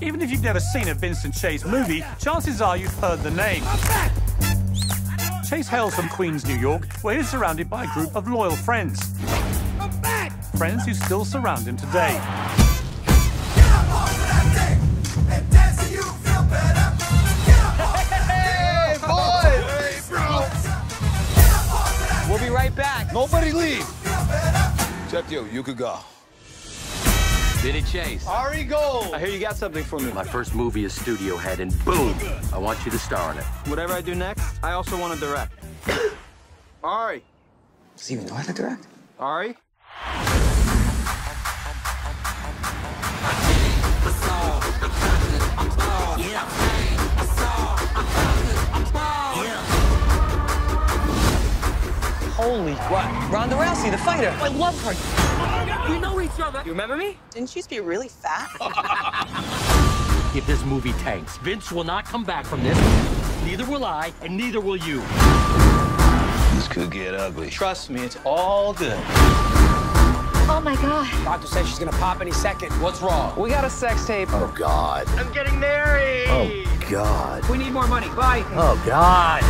Even if you've never seen a Vincent Chase movie, chances are you've heard the name. Chase hails from Queens, New York, where he's surrounded by a group of loyal friends. Friends who still surround him today. We'll be right back. Nobody leave. Except you. You could go. Vinny Chase. Ari Gold. I hear you got something for me. My first movie is Studio Head, and boom, I want you to star in it. Whatever I do next, I also want to direct. Ari. Does he even know how to direct? Ari? What? Ronda Rousey, the fighter. I love her. We know each other. You remember me? Didn't she used to be really fat? If this movie tanks, Vince will not come back from this. Neither will I, and neither will you. This could get ugly. Trust me, it's all good. Oh my god. Doctor says she's gonna pop any second. What's wrong? We got a sex tape. Oh, God. I'm getting married. Oh, God. We need more money. Bye. Oh, God.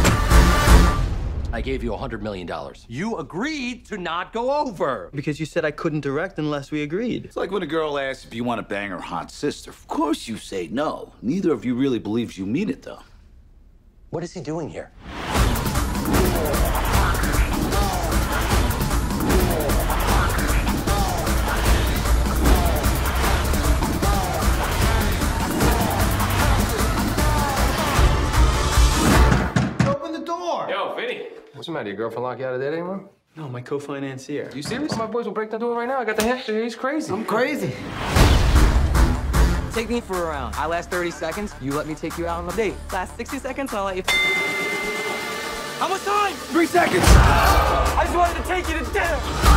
I gave you a $100 million. You agreed to not go over. Because you said I couldn't direct unless we agreed. It's like when a girl asks if you want to bang her hot sister. Of course you say no. Neither of you really believes you mean it, though. What is he doing here? Door. Yo, Vinny. What's the matter? Your girlfriend lock you out of there anymore? No, my co-financier. You serious? My boys will break that door right now. I got the hamster. He's crazy. I'm crazy. Take me for a round. I last 30 seconds. You let me take you out on a date. Last 60 seconds, I'll let you. How much time? Three seconds. I just wanted to take you to dinner.